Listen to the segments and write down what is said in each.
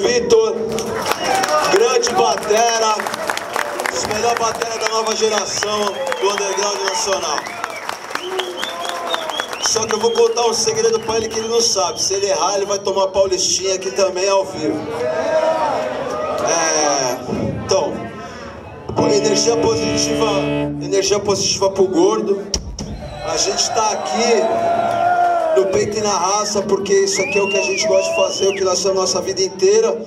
Vitor, grande batera, os melhores batera da nova geração do underground nacional. Só que eu vou contar um segredo pra ele que ele não sabe. Se ele errar, ele vai tomar paulistinha aqui também ao vivo. É... Então, energia positiva, energia positiva pro gordo. A gente tá aqui no peito e na raça, porque isso aqui é o que a gente gosta de fazer, o que nós somos nossa vida inteira.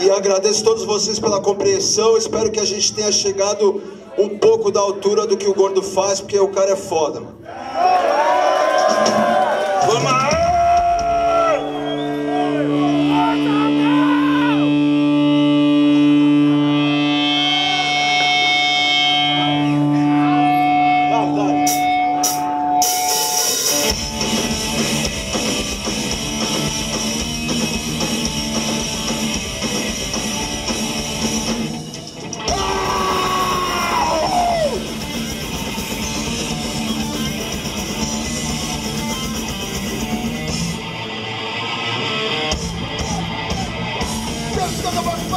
E agradeço a todos vocês pela compreensão. Espero que a gente tenha chegado um pouco da altura do que o gordo faz, porque o cara é foda. Vamos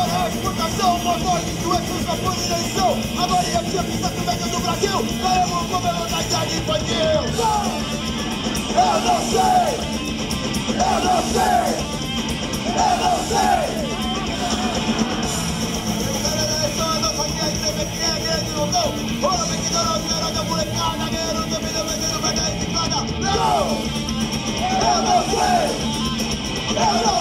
para a exportação, motores doentes na boa direção. A Maria tinha pista que vem do Brasil, ganhamos como ela na idade infantil. Eu não sei, eu não sei, eu não sei. ¡Eu não sei! ¡Eu não sei!